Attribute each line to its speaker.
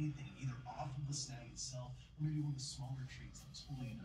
Speaker 1: anything either off of the snag itself or maybe one of the smaller trees that's holding it